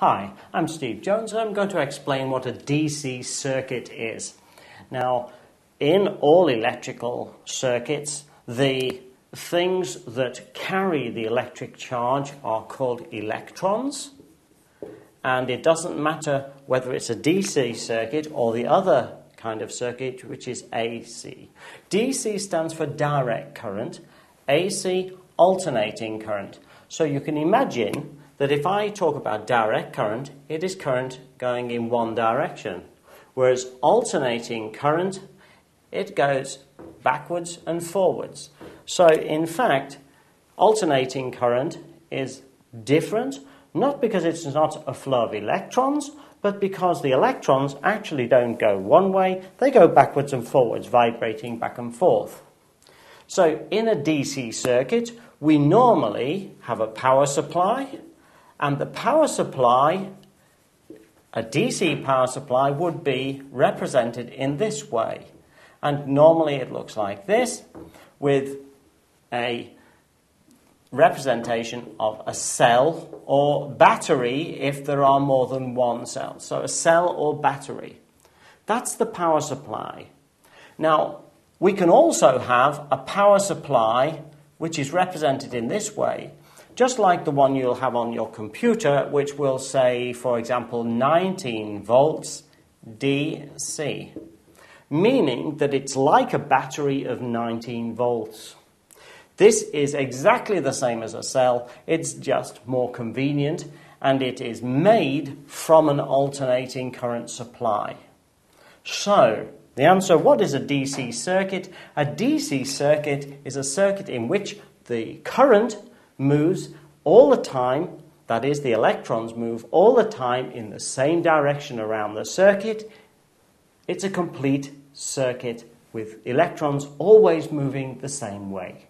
Hi, I'm Steve Jones and I'm going to explain what a DC circuit is. Now, in all electrical circuits, the things that carry the electric charge are called electrons, and it doesn't matter whether it's a DC circuit or the other kind of circuit, which is AC. DC stands for direct current, AC, alternating current. So you can imagine that if I talk about direct current, it is current going in one direction, whereas alternating current, it goes backwards and forwards. So, in fact, alternating current is different, not because it's not a flow of electrons, but because the electrons actually don't go one way, they go backwards and forwards, vibrating back and forth. So, in a DC circuit, we normally have a power supply and the power supply, a DC power supply, would be represented in this way. And normally it looks like this with a representation of a cell or battery if there are more than one cell. So a cell or battery. That's the power supply. Now, we can also have a power supply which is represented in this way just like the one you'll have on your computer, which will say, for example, 19 volts DC, meaning that it's like a battery of 19 volts. This is exactly the same as a cell, it's just more convenient and it is made from an alternating current supply. So, the answer what is a DC circuit? A DC circuit is a circuit in which the current moves all the time, that is, the electrons move all the time in the same direction around the circuit. It's a complete circuit with electrons always moving the same way.